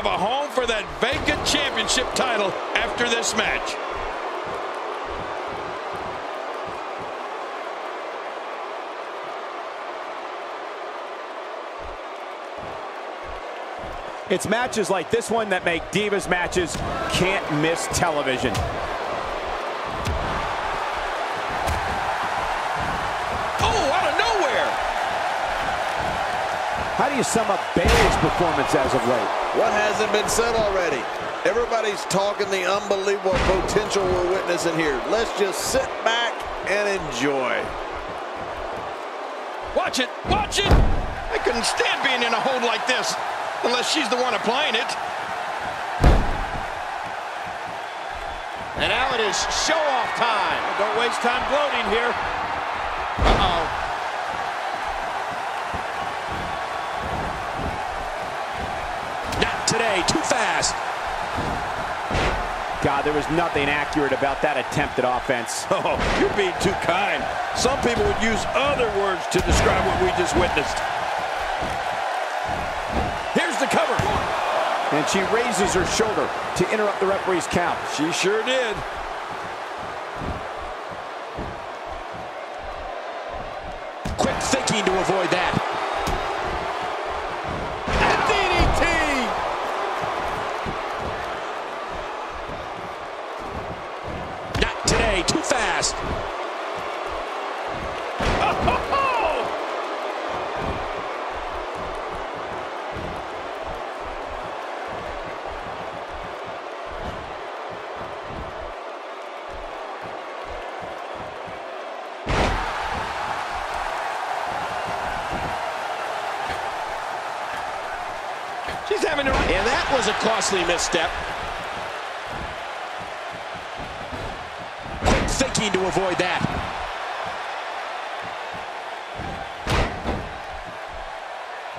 have a home for that vacant championship title after this match. It's matches like this one that make Divas matches can't miss television. How do you sum up Bayley's performance as of late? What hasn't been said already? Everybody's talking the unbelievable potential we're witnessing here. Let's just sit back and enjoy. Watch it, watch it! I couldn't stand being in a hold like this. Unless she's the one applying it. And now it is show-off time. Don't waste time gloating here. Uh-oh. Today, too fast. God, there was nothing accurate about that attempted offense. Oh, you're being too kind. Some people would use other words to describe what we just witnessed. Here's the cover. And she raises her shoulder to interrupt the referee's count. She sure did. Quick thinking to avoid that. She's having a... And that was a costly misstep. Quick thinking to avoid that.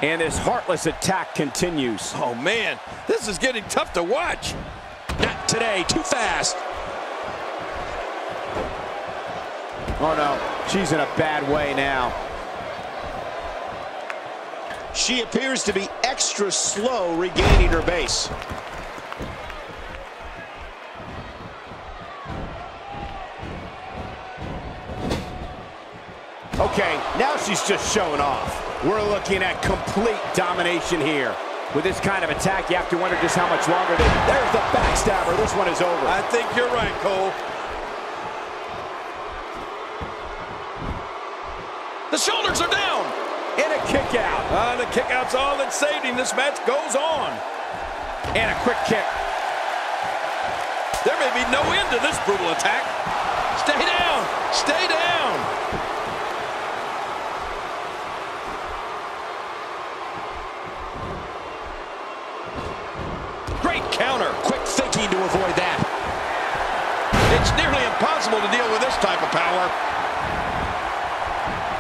And this heartless attack continues. Oh, man. This is getting tough to watch. Not today, too fast. Oh no, she's in a bad way now. She appears to be extra slow regaining her base. Okay, now she's just showing off. We're looking at complete domination here. With this kind of attack, you have to wonder just how much longer they... There's the backstabber. This one is over. I think you're right, Cole. The shoulders are down. Kick out. Uh, the kick out's all that saving. This match goes on. And a quick kick. There may be no end to this brutal attack. Stay down. Stay down. Great counter. Quick thinking to avoid that. It's nearly impossible to deal with this type of power.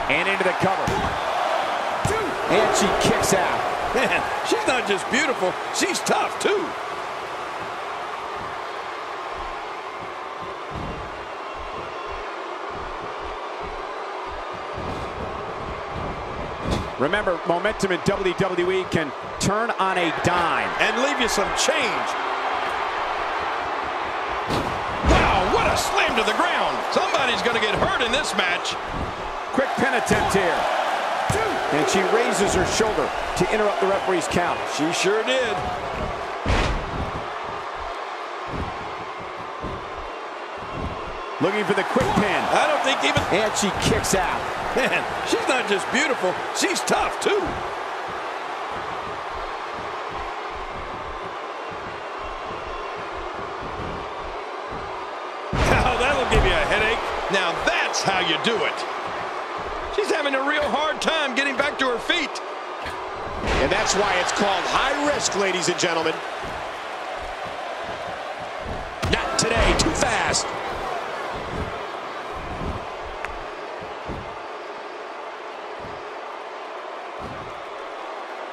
And into the cover. And she kicks out. Man, she's not just beautiful, she's tough too. Remember, momentum in WWE can turn on a dime. And leave you some change. Wow, what a slam to the ground. Somebody's going to get hurt in this match. Quick pin attempt here. And she raises her shoulder to interrupt the referee's count. She sure did. Looking for the quick pin. I don't think even... And she kicks out. Man, she's not just beautiful, she's tough too. Now that'll give you a headache. Now that's how you do it. Having a real hard time getting back to her feet. And that's why it's called high risk, ladies and gentlemen. Not today, too fast.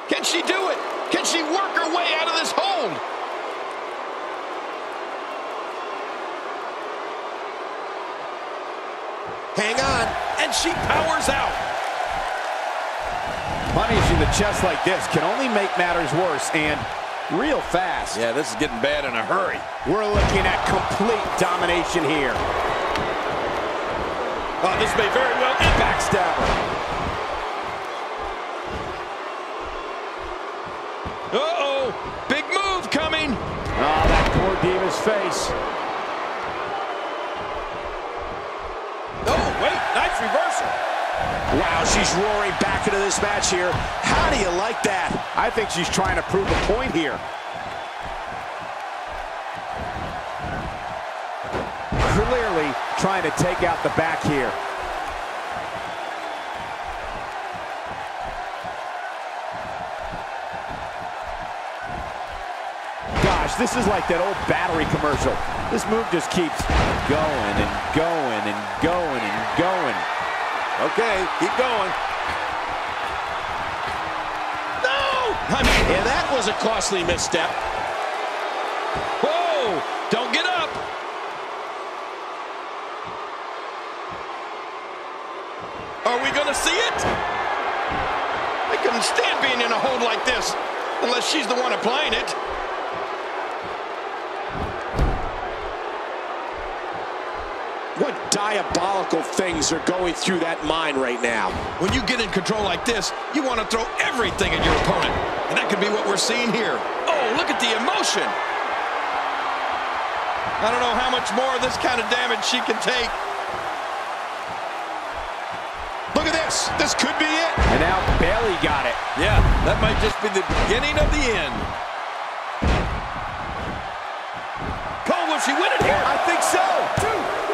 Can she do it? Can she work her way out of this hold? Hang on. And she powers out. Punishing the chest like this can only make matters worse, and real fast. Yeah, this is getting bad in a hurry. We're looking at complete domination here. Oh, this may very well end. Backstabber. Uh-oh, big move coming. Oh, that poor Diva's face. Wow, she's roaring back into this match here. How do you like that? I think she's trying to prove a point here. Clearly trying to take out the back here. Gosh, this is like that old battery commercial. This move just keeps going and going and going and going. Okay, keep going. No! I mean, And that was a costly misstep. whoa! Don't get up. Are we going to see it? I couldn't stand being in a hold like this unless she's the one applying it. What diabolical things are going through that mind right now? When you get in control like this, you want to throw everything at your opponent. And that could be what we're seeing here. Oh, look at the emotion. I don't know how much more of this kind of damage she can take. Look at this. This could be it. And now Bayley got it. Yeah, that might just be the beginning of the end. Cole, will she win it here? I think so.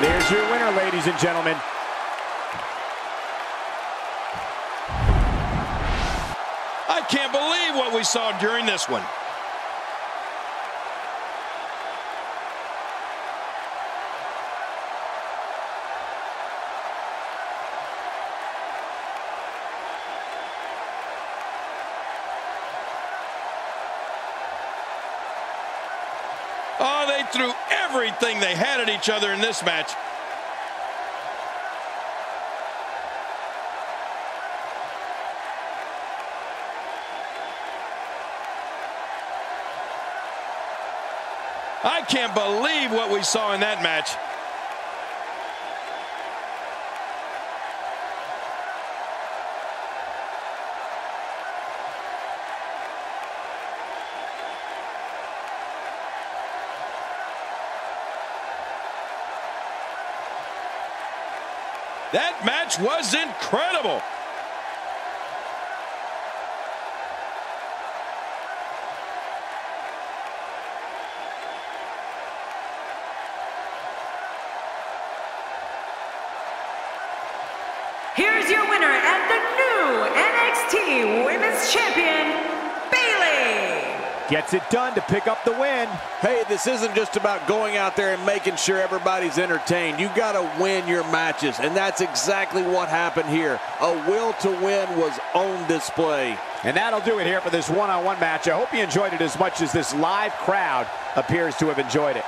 There's your winner, ladies and gentlemen. I can't believe what we saw during this one. Threw everything they had at each other in this match. I can't believe what we saw in that match. That match was incredible. Here's your winner and the new NXT Women's Champion. Gets it done to pick up the win. Hey, this isn't just about going out there and making sure everybody's entertained. You got to win your matches, and that's exactly what happened here. A will to win was on display. And that'll do it here for this one-on-one match. I hope you enjoyed it as much as this live crowd appears to have enjoyed it.